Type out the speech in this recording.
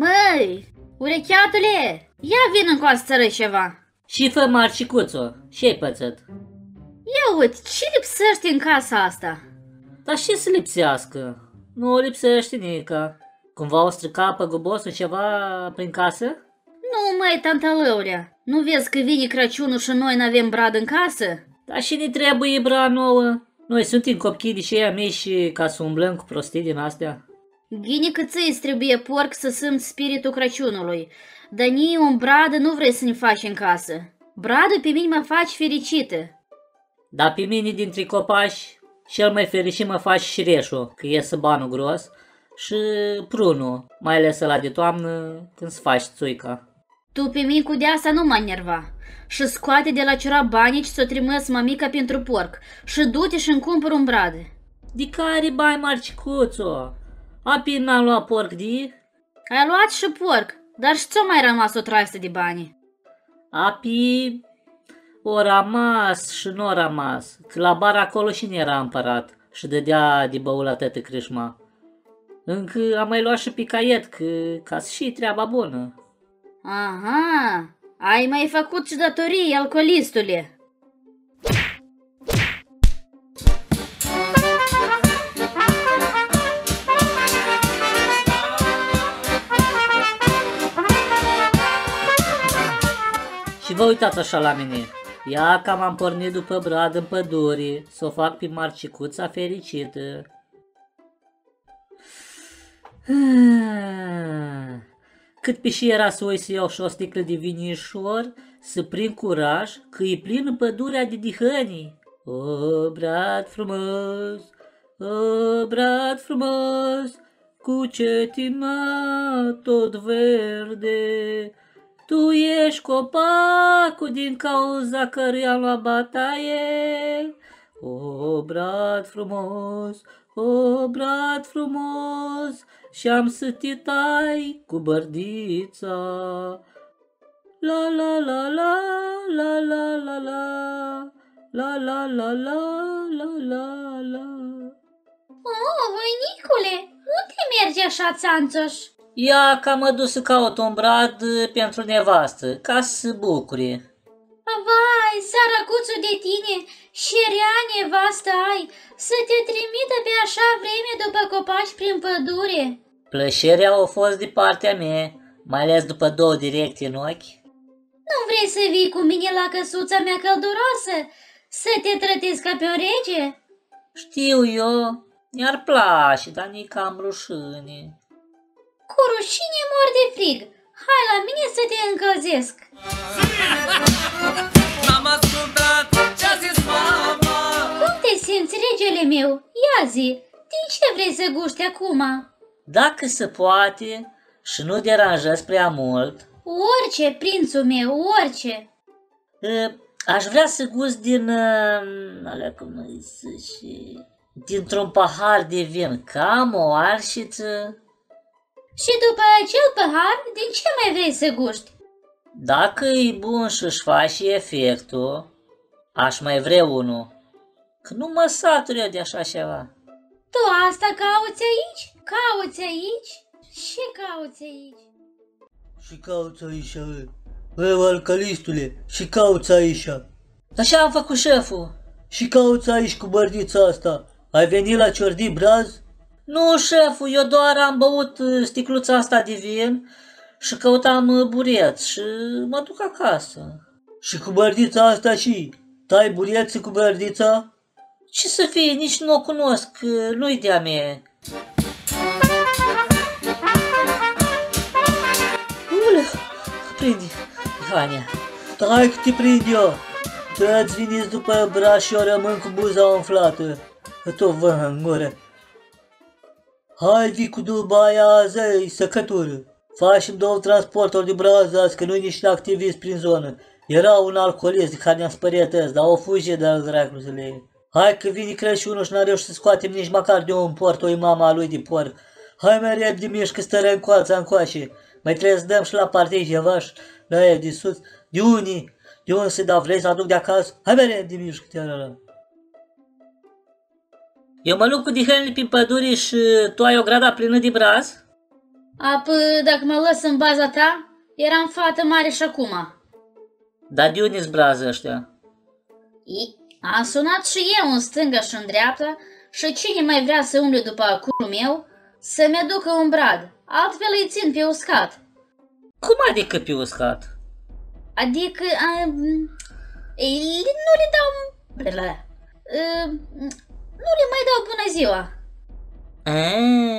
Măi, urecheatule, ia vin în coastă ceva. Și fă marcicuțo, și-ai pățit. Ia uite, ce lipsește în casa asta? Dar ce să lipsească? Nu lipsește nica. Cumva o strica pe gubosul ceva prin casă? Nu, măi, tanta Lăurea, nu vezi că vine Crăciunul și noi n-avem brad în casă? Dar și ne trebuie brad nouă. Noi suntem copii de și mici ca să umblăm cu prostii din astea. Ghine că ți trebuie porc să simți spiritul Crăciunului, dar nici un bradă nu vrei să ne faci în casă. Bradă pe mine mă faci fericită. Dar pe mine dintre copaci, cel mai fericit mă faci și reșul, că iese banul gros, și prunul, mai ales la de toamnă când se faci țuica. Tu pe mine cu deasa nu mă nerva. Și scoate de la ciura banii și s-o trimis mămica pentru porc și du-te și-mi cumpăr un brad. De care bai marcicuțo? Api n-am luat porc de? Ai luat și porc, dar și ți-o mai rămas o traistă de bani? Api o rămas și nu o rămas. Că la bar acolo și era împărat și dădea de băul la tătă Crișma. Încă am mai luat și picaiet, că ca și treaba bună. Aha, ai mai făcut și datorii, alcoolistule. Uitați așa la mine. Ia că m-am pornit după brad în pădure, să o fac pe marcicuța fericită. Cât pe și era să o să iau și o sticlă de vinișor, să prind curaj, că e plină pădurea de dihănii. O, brad frumos, o, brad frumos, cu cetima tot verde, tu ești copacul din cauza căruia am luat bataie. O, brad frumos, o, brad frumos, și-am sătit ai cu bărdița. La la la la, la la la la, la la la la, la la la. O, oh, voinicule, unde mergi așa, țanțoș? Ia că mă dus să caut un brad pentru nevastă, ca să se bucure. Vai, săracuțul de tine, și rea nevastă ai, să te trimită pe așa vreme după copaci prin pădure. Plăcerea a fost de partea mea, mai ales după două direcții în ochi. Nu vrei să vii cu mine la căsuța mea călduroasă, să te trătesc ca pe o rege? Știu eu, mi-ar place, dar nici cam rușine. Cu rușine mor de frig. Hai la mine să te încălzesc. N-am ascultat ce-a zis mama Cum te simți, regele meu? Ia zi, din ce vrei să guști acum? Dacă se poate și nu deranjez prea mult, Orice, prințul meu, orice. e, aș vrea să gust din, e, alea cum îi zice, dintr-un pahar de vin, cam o arșiță. Și după acel pahar, din ce mai vrei să guști? Dacă e bun și își face și efectul, aș mai vrea unul. Că nu mă satur eu de așa ceva. Tu asta cauți aici? Cauți aici? Ce cauți aici? Și cauți aici, eu alcalistule, și cauți aici. Dar ce am făcut șeful? Și cauți aici cu bărdița asta. Ai venit la ciordi braz? Nu, șeful, eu doar am băut uh, sticluța asta de vin și căutam uh, bureț și mă duc acasă. Și cu bărdița asta și? Tai buriețe cu bărdița? Ce să fie, nici nu o cunosc, uh, nu-i de-a mea. Ule, prinde, Vania. Tai că te prind eu. Toți veniți după braș și eu rămân cu buza umflată. Că tot vă în gură. Hai vii cu Dubaia azi, săcătură. Facem două transporturi de brază azi, că nu-i nici activist prin zonă. Era un alcoolist de care ne-am spăriat azi, dar o fuge de al dracului să le iei. Hai că vine Crăciunul și n-a reușit să scoatem nici măcar de un port o mama lui de porc. Hai mai repede mișcă stără în coața încoace. Mai trebuie să dăm și la partid ceva și la el de sus. De unii, de unde să dau, vrei să aduc de acasă? Hai mai repede mișcă te la. Eu mă lupt cu dihănile prin pădure și tu ai o grada plină de braz? Apoi, dacă mă lăs în baza ta, eram fată mare și acum. Dar de unde-s brază ăștia? I- Am sunat și eu în stânga și în dreapta și cine mai vrea să umble după culul meu, să-mi aducă un brad, altfel îi țin pe uscat. Cum adică pe uscat? Adică um, ei, nu le dau... Bla, bla, uh, nu le mai dau bună ziua. A,